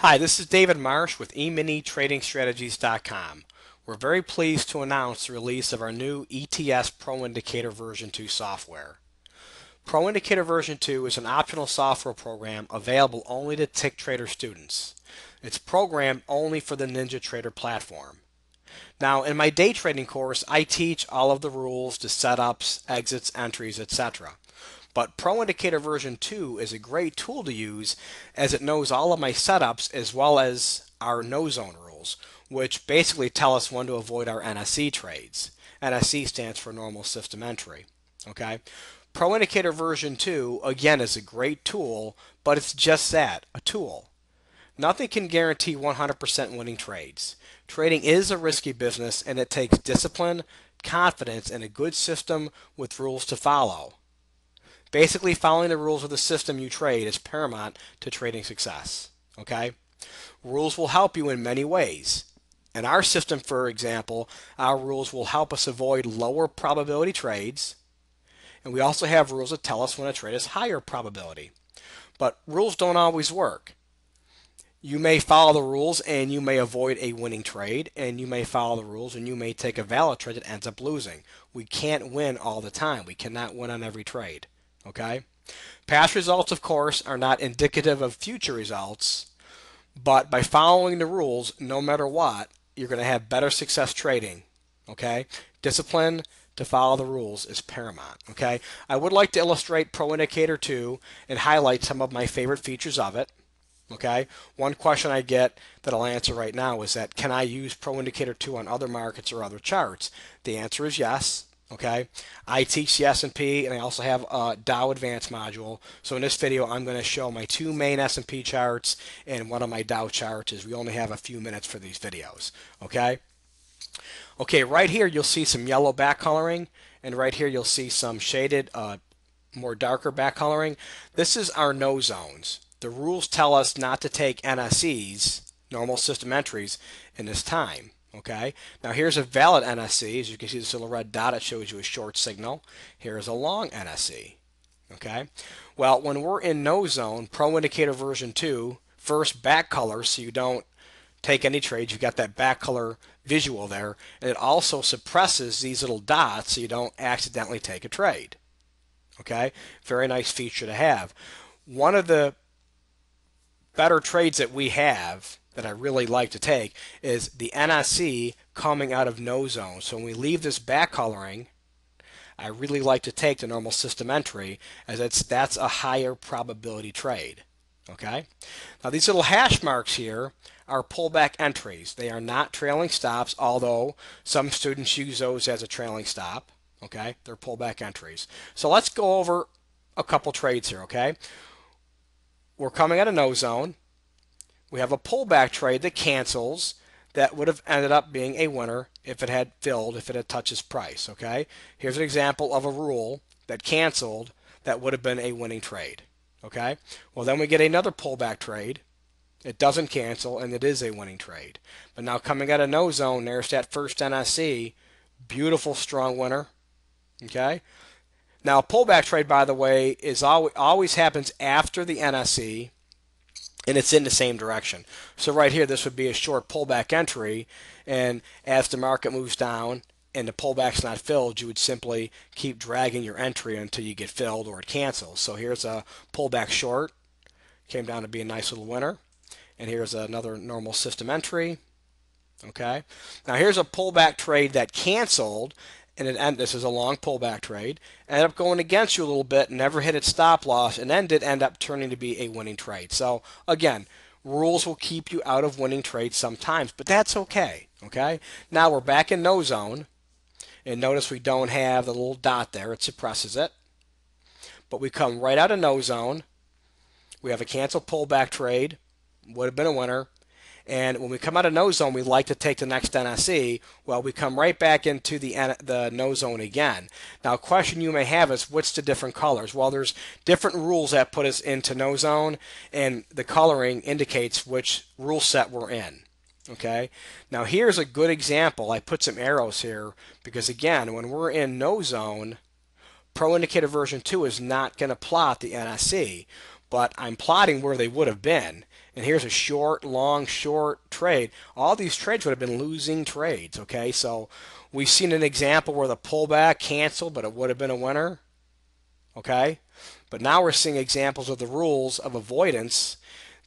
Hi, this is David Marsh with eMiniTradingStrategies.com. We're very pleased to announce the release of our new ETS Pro Indicator version 2 software. Pro Indicator version 2 is an optional software program available only to Tick Trader students. It's programmed only for the NinjaTrader platform. Now, in my day trading course, I teach all of the rules, the setups, exits, entries, etc. But Pro Indicator version 2 is a great tool to use as it knows all of my setups as well as our no zone rules, which basically tell us when to avoid our NSE trades. NSE stands for normal system entry. Okay? Pro Indicator version 2 again is a great tool, but it's just that, a tool. Nothing can guarantee 100% winning trades. Trading is a risky business and it takes discipline, confidence, and a good system with rules to follow. Basically, following the rules of the system you trade is paramount to trading success. Okay? Rules will help you in many ways. In our system, for example, our rules will help us avoid lower probability trades. And we also have rules that tell us when a trade is higher probability. But rules don't always work. You may follow the rules and you may avoid a winning trade, and you may follow the rules and you may take a valid trade that ends up losing. We can't win all the time. We cannot win on every trade. Okay? Past results, of course, are not indicative of future results, but by following the rules, no matter what, you're going to have better success trading. Okay? Discipline to follow the rules is paramount. Okay? I would like to illustrate Pro Indicator 2 and highlight some of my favorite features of it. Okay, one question I get that I'll answer right now is that can I use Pro Indicator 2 on other markets or other charts? The answer is yes. Okay, I teach the S&P and I also have a Dow Advanced module. So in this video, I'm going to show my two main S&P charts and one of my Dow charts. Is we only have a few minutes for these videos. Okay. Okay, right here you'll see some yellow back coloring, and right here you'll see some shaded, uh, more darker back coloring. This is our no zones. The rules tell us not to take NSEs, normal system entries, in this time. Okay, now here's a valid NSE. As you can see, this little red dot, it shows you a short signal. Here is a long NSE. Okay, well, when we're in no zone, Pro Indicator version 2, first back color so you don't take any trades. You've got that back color visual there, and it also suppresses these little dots so you don't accidentally take a trade. Okay, very nice feature to have. One of the better trades that we have that I really like to take is the NSE coming out of no zone. So when we leave this back coloring, I really like to take the normal system entry as it's that's a higher probability trade. Okay. Now these little hash marks here are pullback entries. They are not trailing stops, although some students use those as a trailing stop. Okay, they're pullback entries. So let's go over a couple trades here. Okay, we're coming out of no zone we have a pullback trade that cancels that would have ended up being a winner if it had filled, if it had touched its price. Okay, here's an example of a rule that canceled that would have been a winning trade. Okay, well then we get another pullback trade. It doesn't cancel and it is a winning trade. But now coming out of no zone, there's that first NSE, beautiful strong winner. Okay. Now, a pullback trade, by the way, is always, always happens after the NSE and it's in the same direction. So right here, this would be a short pullback entry, and as the market moves down and the pullback's not filled, you would simply keep dragging your entry until you get filled or it cancels. So here's a pullback short, came down to be a nice little winner, and here's another normal system entry. Okay, now here's a pullback trade that canceled and it end, this is a long pullback trade, ended up going against you a little bit, never hit its stop loss, and then did end up turning to be a winning trade. So again, rules will keep you out of winning trades sometimes, but that's okay. Okay. Now we're back in no zone, and notice we don't have the little dot there; it suppresses it. But we come right out of no zone. We have a canceled pullback trade, would have been a winner. And when we come out of no zone, we like to take the next NSE. Well, we come right back into the the no zone again. Now, a question you may have is, what's the different colors? Well, there's different rules that put us into no zone, and the coloring indicates which rule set we're in. Okay. Now, here's a good example. I put some arrows here because, again, when we're in no zone, Pro Indicator version 2 is not going to plot the NSE. but I'm plotting where they would have been. And here's a short, long, short trade. All these trades would have been losing trades, okay? So we've seen an example where the pullback canceled, but it would have been a winner, okay? But now we're seeing examples of the rules of avoidance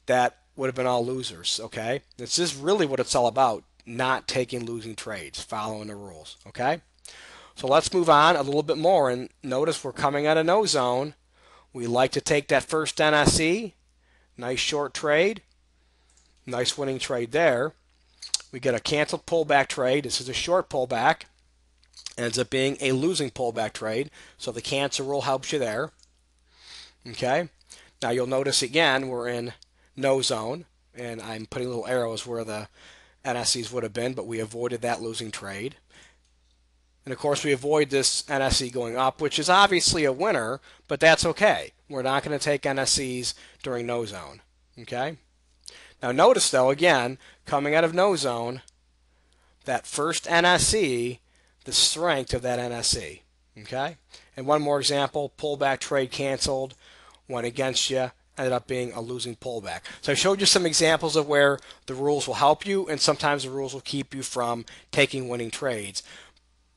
that would have been all losers, okay? This is really what it's all about, not taking losing trades, following the rules, okay? So let's move on a little bit more and notice we're coming out of no zone. We like to take that first NSE, nice short trade, nice winning trade there. We get a canceled pullback trade. This is a short pullback. Ends up being a losing pullback trade. So the cancel rule helps you there. Okay. Now you'll notice again we're in no zone and I'm putting little arrows where the NSEs would have been, but we avoided that losing trade. And of course, we avoid this NSE going up, which is obviously a winner, but that's okay. We're not going to take NSEs during no zone. Okay? Now, notice though, again, coming out of no zone, that first NSE, the strength of that NSE. Okay? And one more example pullback trade canceled, went against you, ended up being a losing pullback. So I showed you some examples of where the rules will help you, and sometimes the rules will keep you from taking winning trades.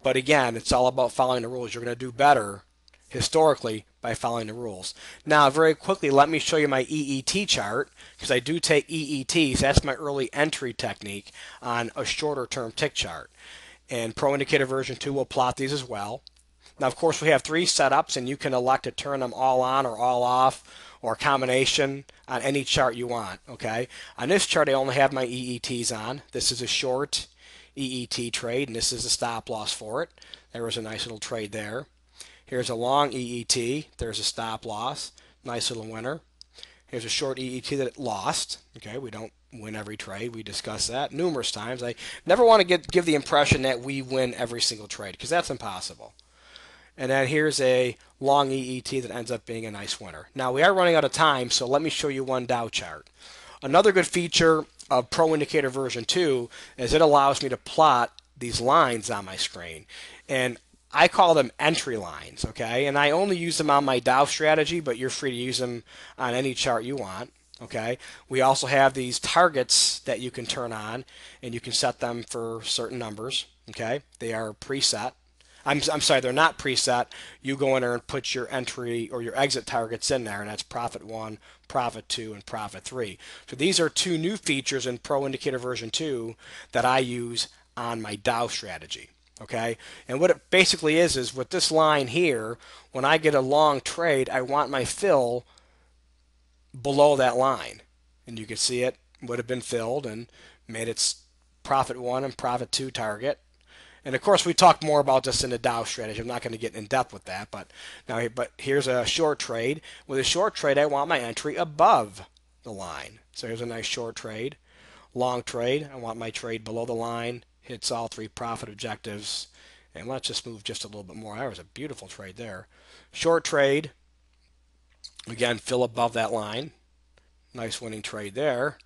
But again, it's all about following the rules. You're going to do better historically by following the rules. Now, very quickly, let me show you my EET chart because I do take EETs. That's my early entry technique on a shorter term tick chart. And Pro Indicator version 2 will plot these as well. Now, of course, we have three setups, and you can elect to turn them all on or all off or combination on any chart you want. Okay. On this chart, I only have my EETs on. This is a short EET trade, and this is the stop loss for it. There was a nice little trade there. Here's a long EET. There's a stop loss. Nice little winner. Here's a short EET that it lost. Okay, we don't win every trade. We discussed that numerous times. I never want to get, give the impression that we win every single trade because that's impossible. And then here's a long EET that ends up being a nice winner. Now we are running out of time, so let me show you one Dow chart. Another good feature of Pro Indicator version 2 is it allows me to plot these lines on my screen. And I call them entry lines, okay? And I only use them on my Dow strategy, but you're free to use them on any chart you want, okay? We also have these targets that you can turn on, and you can set them for certain numbers, okay? They are preset. I'm, I'm sorry, they're not preset. You go in there and put your entry or your exit targets in there, and that's profit one, profit two, and profit three. So these are two new features in Pro Indicator version 2 that I use on my Dow strategy. Okay, and what it basically is is with this line here, when I get a long trade, I want my fill below that line, and you can see it would have been filled and made its profit one and profit two target and of course, we talked more about this in the Dow strategy. I'm not going to get in depth with that, but now, but here's a short trade. With a short trade, I want my entry above the line. So here's a nice short trade. Long trade, I want my trade below the line. Hits all three profit objectives. And let's just move just a little bit more. That was a beautiful trade there. Short trade, again, fill above that line. Nice winning trade there.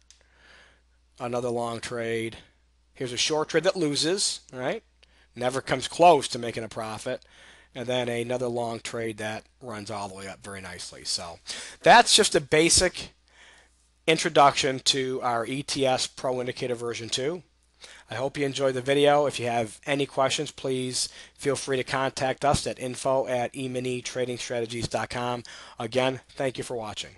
Another long trade. Here's a short trade that loses, right? never comes close to making a profit. And then another long trade that runs all the way up very nicely. So that's just a basic introduction to our ETS Pro Indicator version 2. I hope you enjoyed the video. If you have any questions, please feel free to contact us at info at eminitradingstrategies.com. Again, thank you for watching.